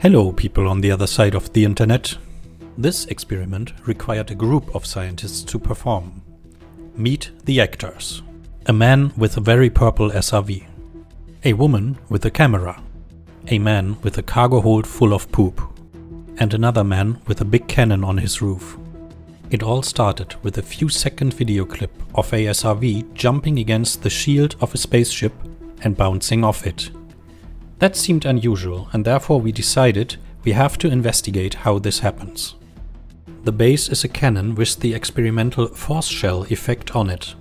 Hello, people on the other side of the internet. This experiment required a group of scientists to perform. Meet the actors. A man with a very purple SRV. A woman with a camera. A man with a cargo hold full of poop. And another man with a big cannon on his roof. It all started with a few second video clip of a SRV jumping against the shield of a spaceship and bouncing off it. That seemed unusual and therefore we decided we have to investigate how this happens. The base is a cannon with the experimental force shell effect on it.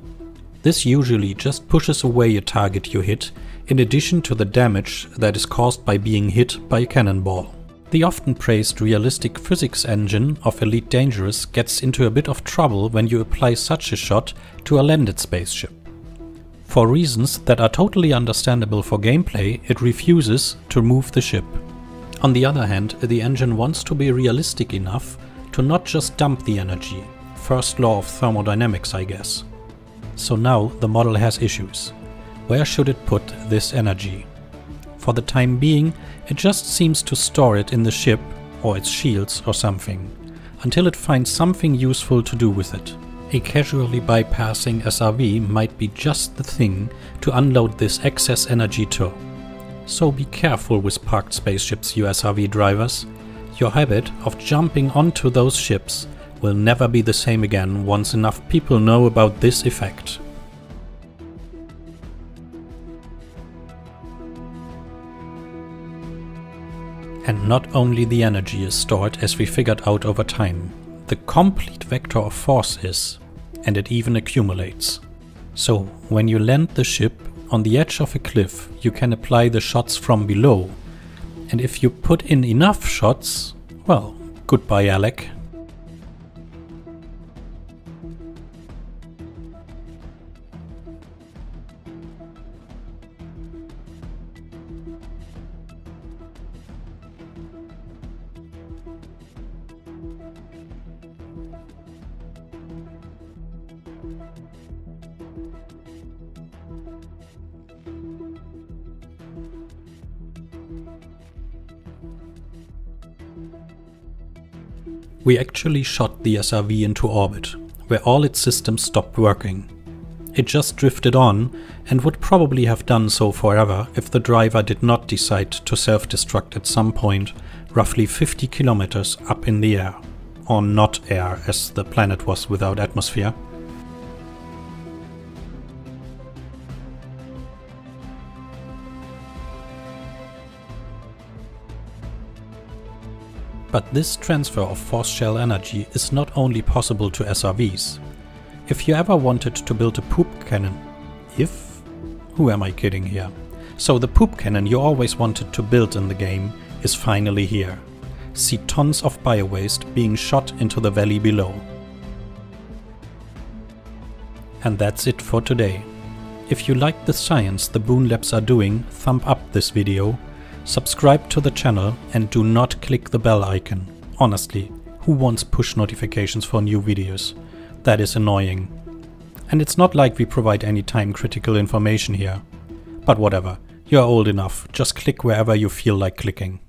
This usually just pushes away a target you hit in addition to the damage that is caused by being hit by a cannonball. The often praised realistic physics engine of Elite Dangerous gets into a bit of trouble when you apply such a shot to a landed spaceship. For reasons that are totally understandable for gameplay, it refuses to move the ship. On the other hand, the engine wants to be realistic enough to not just dump the energy. First law of thermodynamics, I guess. So now the model has issues. Where should it put this energy? For the time being, it just seems to store it in the ship or its shields or something, until it finds something useful to do with it. A casually bypassing SRV might be just the thing to unload this excess energy to. So be careful with parked spaceships, you SRV drivers. Your habit of jumping onto those ships will never be the same again once enough people know about this effect. And not only the energy is stored as we figured out over time, the complete vector of force is, and it even accumulates. So when you land the ship on the edge of a cliff, you can apply the shots from below. And if you put in enough shots, well, goodbye Alec. We actually shot the SRV into orbit, where all its systems stopped working. It just drifted on and would probably have done so forever if the driver did not decide to self-destruct at some point roughly 50 kilometers up in the air. Or not air, as the planet was without atmosphere. But this transfer of force shell energy is not only possible to SRVs. If you ever wanted to build a poop cannon, if? Who am I kidding here? So the poop cannon you always wanted to build in the game is finally here. See tons of biowaste being shot into the valley below. And that's it for today. If you like the science the Boon Labs are doing, thumb up this video Subscribe to the channel and do not click the bell icon. Honestly, who wants push notifications for new videos? That is annoying. And it's not like we provide any time critical information here. But whatever, you're old enough, just click wherever you feel like clicking.